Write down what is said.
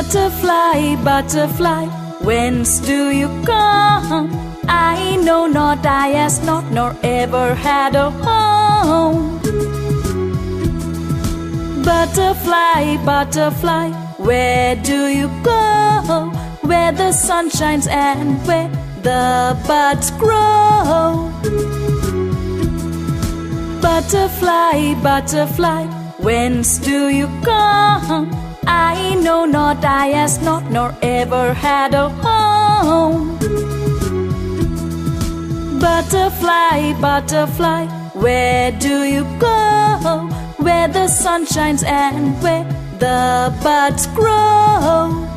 Butterfly, butterfly, whence do you come? I know not, I ask not, nor ever had a home. Butterfly, butterfly, where do you go? Where the sun shines and where the buds grow. Butterfly, butterfly, whence do you come? I know not, I ask not, nor ever had a home. Butterfly, butterfly, where do you go? Where the sun shines and where the buds grow.